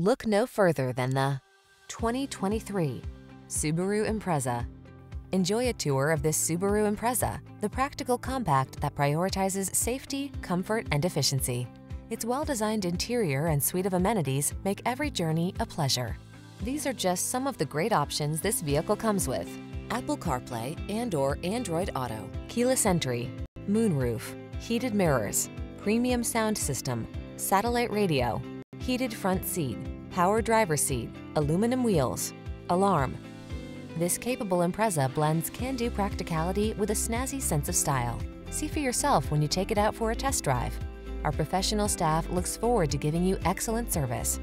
Look no further than the 2023 Subaru Impreza. Enjoy a tour of this Subaru Impreza, the practical compact that prioritizes safety, comfort, and efficiency. Its well-designed interior and suite of amenities make every journey a pleasure. These are just some of the great options this vehicle comes with. Apple CarPlay and or Android Auto, keyless entry, moonroof, heated mirrors, premium sound system, satellite radio, heated front seat, power driver seat, aluminum wheels, alarm. This capable Impreza blends can-do practicality with a snazzy sense of style. See for yourself when you take it out for a test drive. Our professional staff looks forward to giving you excellent service.